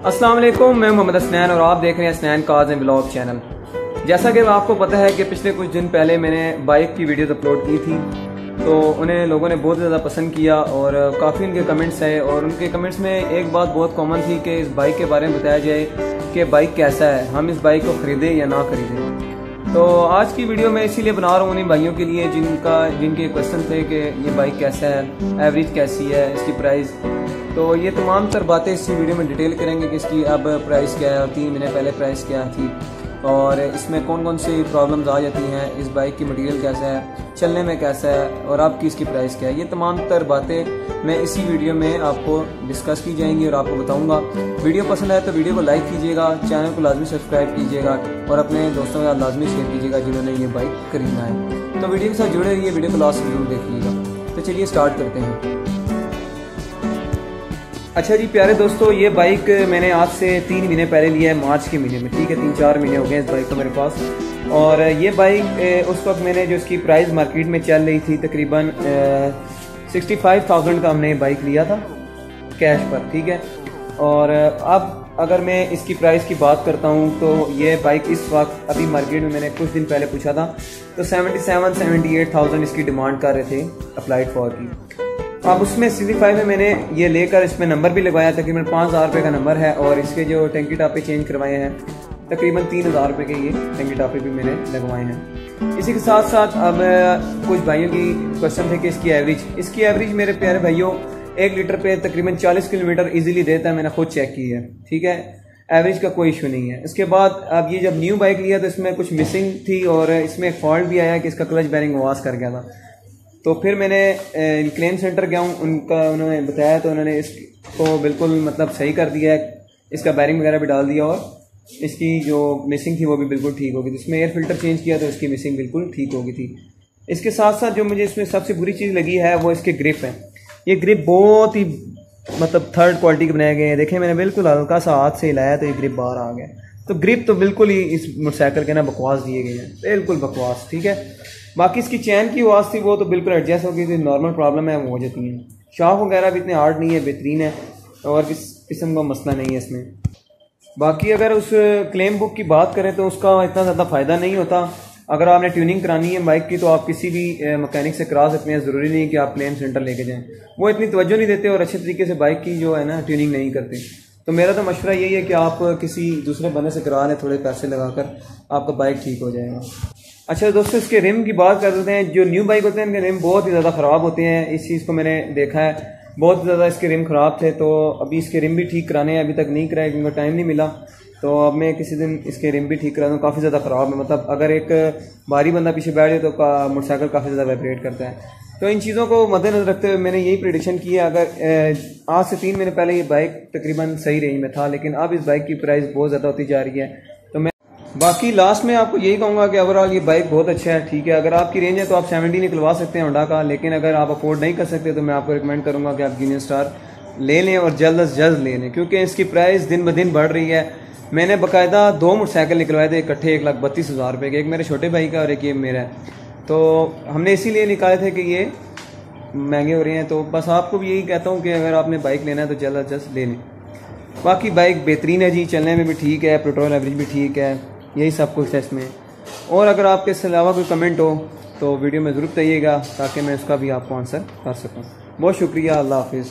वालेकुम मैं मोहम्मद असनैन और आप देख रहे हैं Asnain Kaz and blog channel. जैसा कि आपको पता है कि पिछले कुछ दिन पहले मैंने बाइक की वीडियोस अपलोड की थी तो उन्हें लोगों ने बहुत ज़्यादा पसंद किया और काफ़ी उनके कमेंट्स आए और उनके कमेंट्स में एक बात बहुत कॉमन थी कि इस बाइक के बारे में बताया जाए कि बाइक कैसा है, हम इस बाइक को ख़रीदें या ना ख़रीदें। तो आज की वीडियो मैं इसीलिए बना रहा हूँ उन्हीं भाइयों के लिए जिनका, जिनके क्वेश्चन थे कि ये बाइक कैसा है, एवरेज कैसी है, इसकी प्राइस तो ये तमाम तर बातें इसी वीडियो में डिटेल करेंगे कि इसकी अब प्राइस क्या है, तीन महीने पहले प्राइस क्या थी और इसमें कौन कौन सी प्रॉब्लम्स आ जाती हैं, इस बाइक की मटेरियल कैसा है, चलने में कैसा है और आपकी इसकी प्राइस क्या है। ये तमाम तर बातें मैं इसी वीडियो में आपको डिस्कस की जाएँगी और आपको बताऊँगा। वीडियो पसंद आए तो वीडियो को लाइक कीजिएगा चैनल को लाजमी सब्सक्राइब कीजिएगा और अपने दोस्तों के साथ लाजमी शेयर कीजिएगा जिन्होंने ये बाइक खरीदना है। तो वीडियो के साथ जुड़े रहिए, वीडियो को लास्ट ज़रूर देखिएगा। तो चलिए स्टार्ट करते हैं। अच्छा जी, प्यारे दोस्तों, ये बाइक मैंने आज से तीन महीने पहले लिया है, मार्च के महीने में, ठीक है? तीन चार महीने हो गए इस बाइक को मेरे पास। और ये बाइक उस वक्त मैंने जो इसकी प्राइस मार्केट में चल रही थी, तकरीबन सिक्सटी फाइव थाउज़ेंड का हमने बाइक लिया था कैश पर, ठीक है? और अब अगर मैं इसकी प्राइस की बात करता हूँ तो ये बाइक इस वक्त अभी मार्केट में मैंने कुछ दिन पहले पूछा था तो seventy seven seventy eight thousand इसकी डिमांड कर रहे थे अप्लाइड फॉर की। अब उसमें सी फाइव में मैंने ये लेकर इसमें नंबर भी लगवाया, तकरीबन पाँच हज़ार रुपये का नंबर है और इसके जो टैंकी टापे चेंज करवाए हैं, तकरीबन तीन हज़ार रुपये के ये टैंकी टापे भी मैंने लगवाए हैं। इसी के साथ साथ अब कुछ भाइयों की क्वेश्चन थे कि इसकी एवरेज इसकी एवरेज मेरे प्यारे भाइयों, एक लीटर पे तकरीबन चालीस किलोमीटर इजीली देता है, मैंने खुद चेक की है, ठीक है? एवरेज का कोई इशू नहीं है। इसके बाद अब ये जब न्यू बाइक लिया तो इसमें कुछ मिसिंग थी और इसमें एक फॉल्ट भी आया कि इसका क्लच बैरिंग आवाज़ कर गया था। तो फिर मैंने क्लेम सेंटर गया हूँ, उनका उन्होंने बताया तो उन्होंने इसको बिल्कुल मतलब सही कर दिया है, इसका बैरिंग वगैरह भी डाल दिया और इसकी जो मिसिंग थी वो भी बिल्कुल ठीक होगी तो इसमें एयर फ़िल्टर चेंज किया तो इसकी मिसिंग बिल्कुल ठीक होगी थी। इसके साथ साथ जो मुझे इसमें सबसे बुरी चीज़ लगी है, वो इसके ग्रिप है। ये ग्रिप बहुत ही मतलब थर्ड क्वालिटी के बनाए गए हैं। देखें, मैंने बिल्कुल हल्का सा हाथ से हिलाया तो ये ग्रिप बाहर आ गया तो ग्रिप तो बिल्कुल ही इस मोटरसाइकिल के ना बकवास दिए गए हैं। बिल्कुल बकवास, ठीक है? बाकी इसकी चैन की आवाज़ थी वो तो बिल्कुल एडजस्ट हो गई नॉर्मल प्रॉब्लम है, वो हो जाती है शॉक वगैरह भी इतने हार्ड नहीं है, बेहतरीन है, और किस किस्म का मसला नहीं है इसमें। बाकी अगर उस क्लेम बुक की बात करें तो उसका इतना ज़्यादा फ़ायदा नहीं होता। अगर आपने ट्यूनिंग करानी है बाइक की तो आप किसी भी मकैनिक से करा सकते हैं, ज़रूरी नहीं कि आप क्लेम सेंटर लेके जाएँ। वो इतनी तवज्जो नहीं देते और अच्छे तरीके से बाइक की जो है ना ट्यूनिंग नहीं करते। तो मेरा तो मशवरा यही है कि आप किसी दूसरे बंदे से करा लें थोड़े पैसे लगाकर, आपका बाइक ठीक हो जाएगा। अच्छा दोस्तों इसके रिम की बात कर देते हैं। जो न्यू बाइक होते हैं इनके रिम बहुत ही ज़्यादा ख़राब होते हैं। इस चीज़ को मैंने देखा है। बहुत ज़्यादा इसके रिम ख़राब थे तो अभी इसके रिम भी ठीक कराने हैं। अभी तक नहीं कराए क्योंकि टाइम नहीं मिला। तो अब मैं किसी दिन इसके रिम भी ठीक करा दूँ। काफ़ी ज़्यादा ख़राब है। मतलब अगर एक भारी बंदा पीछे बैठ जाए तो का, मोटरसाइकिल काफ़ी ज़्यादा वाइब्रेट करता है। तो इन चीज़ों को मद्देनजर रखते हुए मैंने यही प्रडिक्शन की है। अगर आज से तीन महीने पहले ये बाइक तकरीबन सही रेंज में था लेकिन अब इस बाइक की प्राइस बहुत ज़्यादा होती जा रही है। बाकी लास्ट में आपको यही कहूँगा कि ओवरऑल ये बाइक बहुत अच्छा है, ठीक है। अगर आपकी रेंज है तो आप सेवेंटी निकलवा सकते हैं होंडा का, लेकिन अगर आप अफोर्ड नहीं कर सकते तो मैं आपको रिकमेंड करूँगा कि आप यूनियन स्टार ले लें और जल्द अज जल्द ले लें, क्योंकि इसकी प्राइस दिन ब दिन बढ़ रही है। मैंने बाकायदा दो मोटरसाइकिल निकलवाए थे, इकट्ठे एक लाख बत्तीस हज़ार रुपये के, एक मेरे छोटे भाई का और एक ये मेरा है। तो हमने इसीलिए निकाले थे कि ये महँगे हो रहे हैं। तो बस आपको भी यही कहता हूँ कि अगर आपने बाइक लेना है तो जल्द अज जल्द ले लें। बाकी बाइक बेहतरीन है जी, चलने में भी ठीक है पेट्रोल एवरेज भी ठीक है। यही सब कुछ है इसमें और अगर आपके इसके अलावा कोई कमेंट हो तो वीडियो में ज़रूर बताइएगा, ताकि मैं उसका भी आपको आंसर कर सकूँ। बहुत शुक्रिया, अल्लाह हाफिज़।